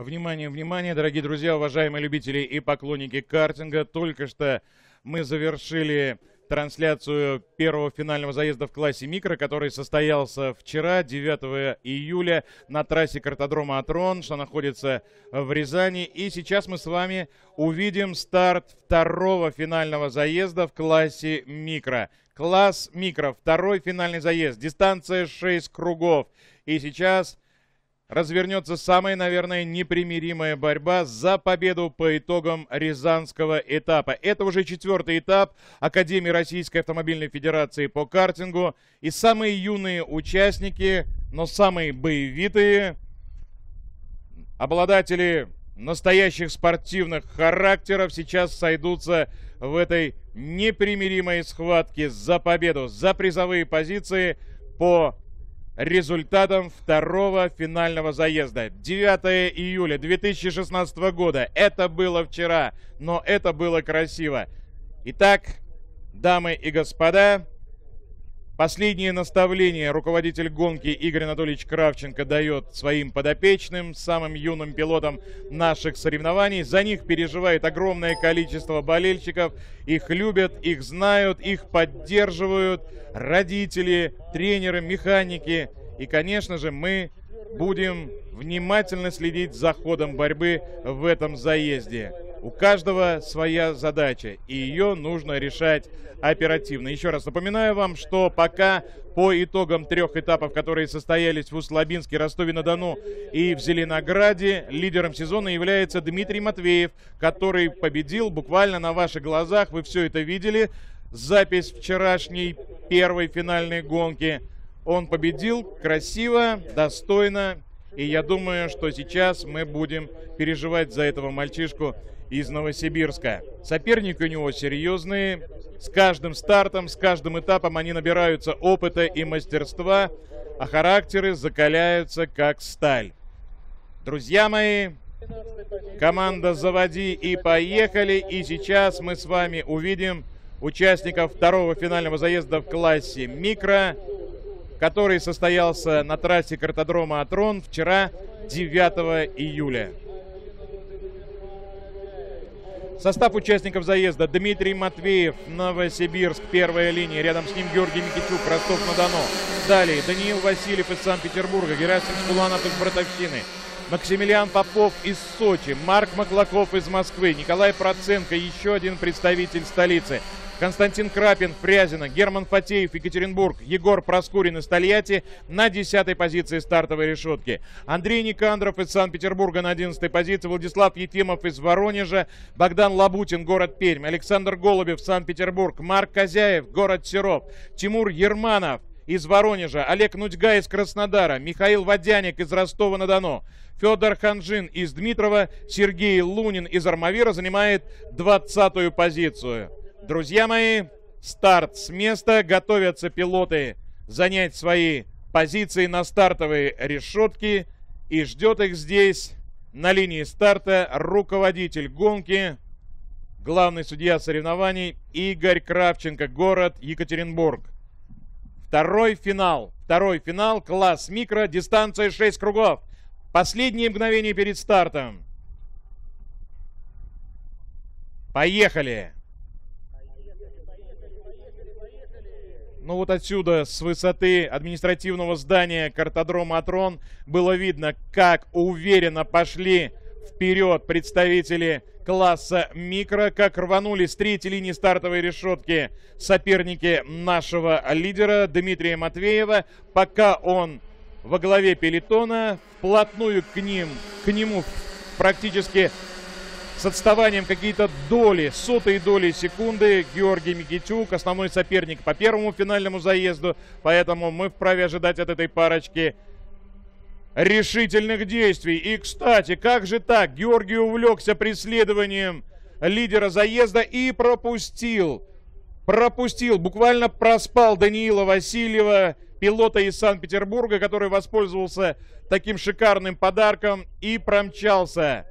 Внимание, внимание, дорогие друзья, уважаемые любители и поклонники картинга. Только что мы завершили трансляцию первого финального заезда в классе микро, который состоялся вчера, 9 июля, на трассе картодрома Атрон, что находится в Рязани. И сейчас мы с вами увидим старт второго финального заезда в классе микро. Класс микро, второй финальный заезд, дистанция 6 кругов. И сейчас развернется самая, наверное, непримиримая борьба за победу по итогам Рязанского этапа. Это уже четвертый этап Академии Российской Автомобильной Федерации по картингу. И самые юные участники, но самые боевитые, обладатели настоящих спортивных характеров сейчас сойдутся в этой непримиримой схватке за победу, за призовые позиции по результатом второго финального заезда. 9 июля 2016 года. Это было вчера, но это было красиво. Итак, дамы и господа, Последние наставления руководитель гонки Игорь Анатольевич Кравченко дает своим подопечным, самым юным пилотам наших соревнований. За них переживает огромное количество болельщиков. Их любят, их знают, их поддерживают родители, тренеры, механики. И, конечно же, мы будем внимательно следить за ходом борьбы в этом заезде. У каждого своя задача, и ее нужно решать оперативно. Еще раз напоминаю вам, что пока по итогам трех этапов, которые состоялись в Услабинске, Ростове-на-Дону и в Зеленограде, лидером сезона является Дмитрий Матвеев, который победил буквально на ваших глазах. Вы все это видели. Запись вчерашней первой финальной гонки. Он победил красиво, достойно. И я думаю, что сейчас мы будем переживать за этого мальчишку из Новосибирска. Соперники у него серьезные. С каждым стартом, с каждым этапом они набираются опыта и мастерства, а характеры закаляются как сталь. Друзья мои, команда «Заводи» и «Поехали». И сейчас мы с вами увидим участников второго финального заезда в классе «Микро», который состоялся на трассе картодрома «Атрон» вчера, 9 июля. Состав участников заезда. Дмитрий Матвеев, Новосибирск, первая линия. Рядом с ним Георгий Микитюк, Ростов-на-Дону. Далее Даниил Васильев из Санкт-Петербурга, Герасим Скуланов из Братовщины. Максимилиан Попов из Сочи, Марк Маклаков из Москвы, Николай Проценко, еще один представитель столицы. Константин Крапин, Фрязино, Герман Фатеев, Екатеринбург, Егор Проскурин из Тольятти на 10 позиции стартовой решетки. Андрей Никандров из Санкт-Петербурга на 11 позиции, Владислав Ефимов из Воронежа, Богдан Лабутин, город Пермь, Александр Голубев, Санкт-Петербург, Марк Козяев, город Серов, Тимур Ерманов, из Воронежа, Олег Нудьга из Краснодара, Михаил Водяник из Ростова-на-Дону, Федор Ханжин из Дмитрова, Сергей Лунин из Армавира занимает 20-ю позицию. Друзья мои, старт с места. Готовятся пилоты занять свои позиции на стартовой решетке. И ждет их здесь на линии старта руководитель гонки, главный судья соревнований Игорь Кравченко, город Екатеринбург. Второй финал. Второй финал, класс микро, дистанция 6 кругов. Последние мгновения перед стартом. Поехали! Ну вот отсюда, с высоты административного здания картодрома Атрон, было видно, как уверенно пошли вперед представители класса микро, как рванули с третьей линии стартовой решетки соперники нашего лидера Дмитрия Матвеева, пока он во главе пелетона, вплотную к ним, к нему практически с отставанием какие-то доли, сотые доли секунды. Георгий Микитюк, основной соперник по первому финальному заезду. Поэтому мы вправе ожидать от этой парочки решительных действий. И, кстати, как же так? Георгий увлекся преследованием лидера заезда и пропустил. Пропустил, буквально проспал Даниила Васильева, пилота из Санкт-Петербурга, который воспользовался таким шикарным подарком и промчался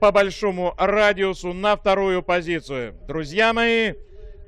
по большому радиусу на вторую позицию. Друзья мои,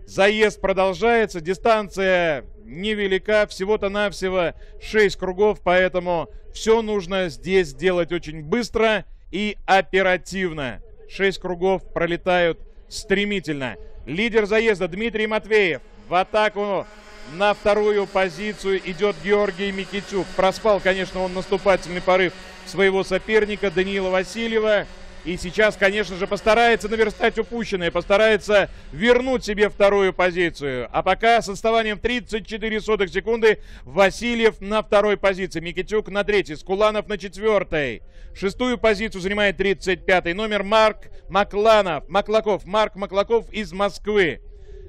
заезд продолжается, дистанция невелика, всего-то навсего 6 кругов, поэтому все нужно здесь сделать очень быстро и оперативно. Шесть кругов пролетают стремительно. Лидер заезда Дмитрий Матвеев. В атаку на вторую позицию идет Георгий Микитюк. Проспал, конечно, он наступательный порыв своего соперника Даниила Васильева. И сейчас, конечно же, постарается наверстать упущенное, постарается вернуть себе вторую позицию. А пока с отставанием 34 сотых секунды Васильев на второй позиции, Микитюк на третьей, Скуланов на четвертой. Шестую позицию занимает 35-й номер Марк Макланов, Маклаков, Марк Маклаков из Москвы.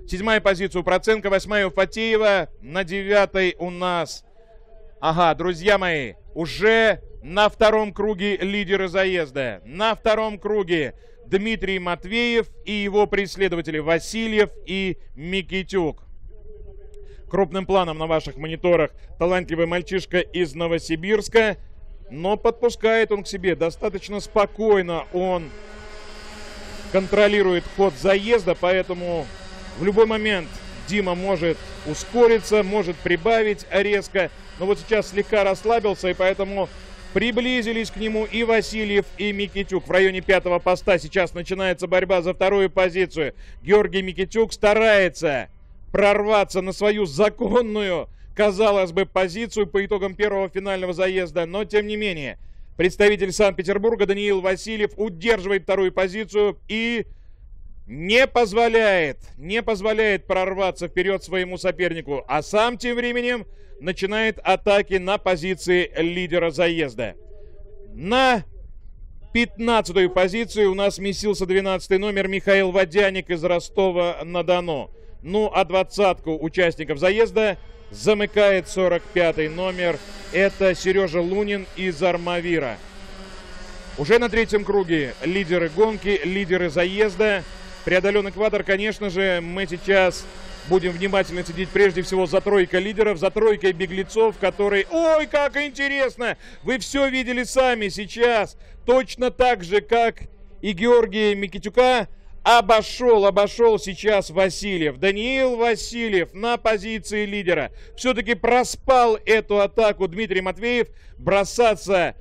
Седьмая позиция у Проценко, восьмая у Фатеева, на девятой у нас. Ага, друзья мои, уже на втором круге лидеры заезда. На втором круге Дмитрий Матвеев и его преследователи Васильев и Микитюк. Крупным планом на ваших мониторах талантливый мальчишка из Новосибирска, но подпускает он к себе достаточно спокойно. Он контролирует ход заезда, поэтому в любой момент Дима может ускориться, может прибавить резко. Но вот сейчас слегка расслабился, и поэтому Приблизились к нему и Васильев, и Микитюк. В районе пятого поста сейчас начинается борьба за вторую позицию. Георгий Микитюк старается прорваться на свою законную, казалось бы, позицию по итогам первого финального заезда. Но, тем не менее, представитель Санкт-Петербурга Даниил Васильев удерживает вторую позицию и не позволяет, не позволяет прорваться вперед своему сопернику. А сам тем временем начинает атаки на позиции лидера заезда. На 15-ю позицию у нас сместился 12 номер Михаил Водяник из Ростова-на-Дону. Ну, а двадцатку участников заезда замыкает 45-й номер. Это Сережа Лунин из Армавира. Уже на третьем круге лидеры гонки, лидеры заезда. Преодолен экватор, конечно же, мы сейчас Будем внимательно следить прежде всего за тройкой лидеров, за тройкой беглецов, которые... Ой, как интересно! Вы все видели сами сейчас. Точно так же, как и Георгия Микитюка, обошел, обошел сейчас Васильев. Даниил Васильев на позиции лидера. Все-таки проспал эту атаку Дмитрий Матвеев. Бросаться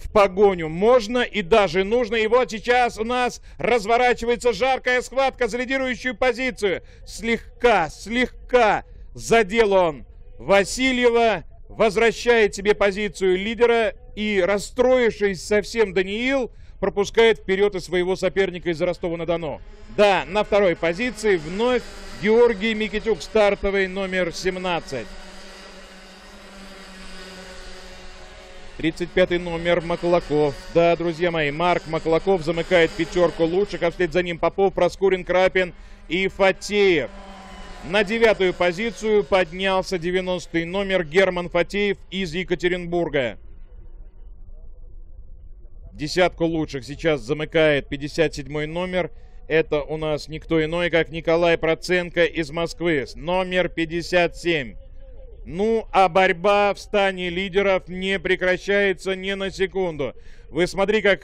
в погоню можно и даже нужно. И вот сейчас у нас разворачивается жаркая схватка за лидирующую позицию. Слегка, слегка задел он Васильева, возвращает себе позицию лидера и, расстроившись совсем Даниил, пропускает вперед и своего соперника из Ростова-на-Дону. Да, на второй позиции вновь Георгий Микитюк, стартовый номер 17. 35 номер Маклаков. Да, друзья мои, Марк Маклаков замыкает пятерку лучших, а вслед за ним Попов, Проскурин, Крапин и Фатеев. На девятую позицию поднялся 90 номер Герман Фатеев из Екатеринбурга. Десятку лучших сейчас замыкает 57 номер. Это у нас никто иной, как Николай Проценко из Москвы. Номер 57. Ну, а борьба в стане лидеров не прекращается ни на секунду. Вы смотри, как...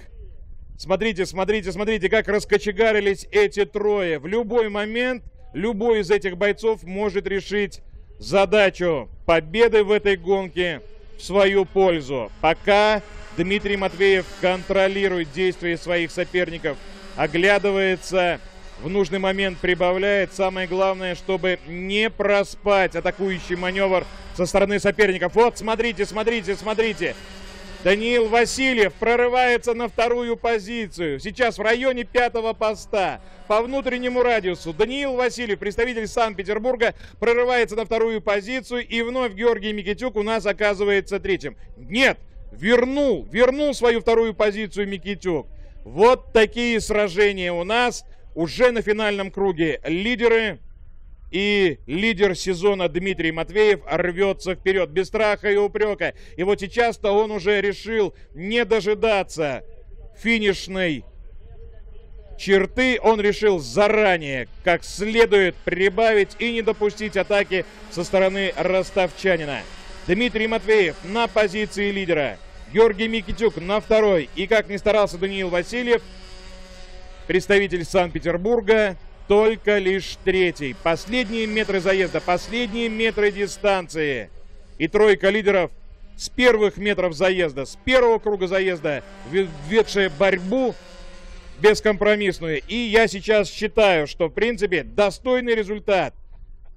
Смотрите, смотрите, смотрите, как раскочегарились эти трое. В любой момент любой из этих бойцов может решить задачу победы в этой гонке в свою пользу. Пока Дмитрий Матвеев контролирует действия своих соперников, оглядывается в нужный момент прибавляет. Самое главное, чтобы не проспать атакующий маневр со стороны соперников. Вот, смотрите, смотрите, смотрите. Даниил Васильев прорывается на вторую позицию. Сейчас в районе пятого поста. По внутреннему радиусу Даниил Васильев, представитель Санкт-Петербурга, прорывается на вторую позицию. И вновь Георгий Микитюк у нас оказывается третьим. Нет, вернул, вернул свою вторую позицию Микитюк. Вот такие сражения у нас уже на финальном круге лидеры. И лидер сезона Дмитрий Матвеев рвется вперед без страха и упрека. И вот сейчас-то он уже решил не дожидаться финишной черты. Он решил заранее, как следует, прибавить и не допустить атаки со стороны ростовчанина. Дмитрий Матвеев на позиции лидера. Георгий Микитюк на второй. И как ни старался Даниил Васильев, представитель Санкт-Петербурга, только лишь третий. Последние метры заезда, последние метры дистанции. И тройка лидеров с первых метров заезда, с первого круга заезда, ведшая борьбу бескомпромиссную. И я сейчас считаю, что, в принципе, достойный результат –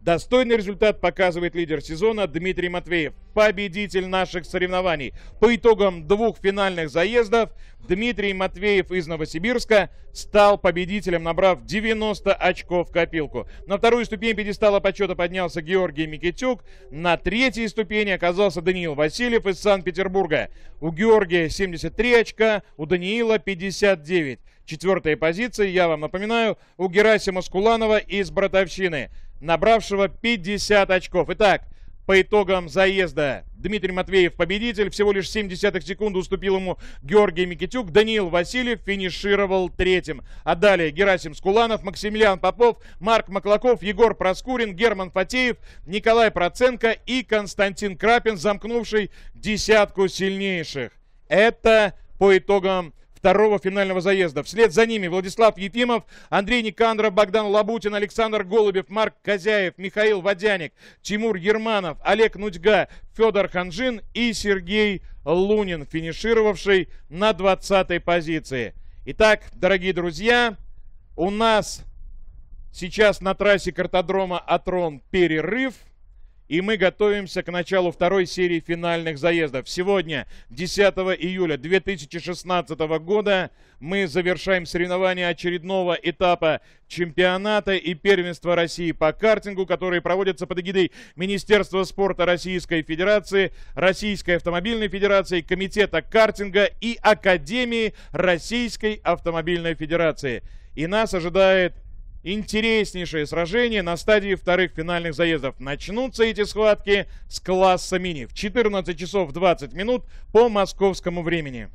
Достойный результат показывает лидер сезона Дмитрий Матвеев, победитель наших соревнований. По итогам двух финальных заездов Дмитрий Матвеев из Новосибирска стал победителем, набрав 90 очков в копилку. На вторую ступень пьедестала почета поднялся Георгий Микитюк. На третьей ступени оказался Даниил Васильев из Санкт-Петербурга. У Георгия 73 очка, у Даниила 59. Четвертая позиция, я вам напоминаю, у Герасима Скуланова из Братовщины набравшего 50 очков. Итак, по итогам заезда Дмитрий Матвеев победитель. Всего лишь 7 десятых секунды уступил ему Георгий Микитюк. Даниил Васильев финишировал третьим. А далее Герасим Скуланов, Максимилиан Попов, Марк Маклаков, Егор Проскурин, Герман Фатеев, Николай Проценко и Константин Крапин, замкнувший десятку сильнейших. Это по итогам второго финального заезда. Вслед за ними Владислав Ефимов, Андрей Никандров, Богдан Лабутин, Александр Голубев, Марк Козяев, Михаил Водяник, Тимур Ерманов, Олег Нудьга, Федор Ханжин и Сергей Лунин, финишировавший на 20 позиции. Итак, дорогие друзья, у нас сейчас на трассе картодрома Атрон перерыв – и мы готовимся к началу второй серии финальных заездов. Сегодня, 10 июля 2016 года, мы завершаем соревнования очередного этапа чемпионата и первенства России по картингу, которые проводятся под эгидой Министерства спорта Российской Федерации, Российской автомобильной федерации, Комитета картинга и Академии Российской автомобильной федерации. И нас ожидает интереснейшее сражение на стадии вторых финальных заездов. Начнутся эти схватки с класса мини в 14 часов 20 минут по московскому времени.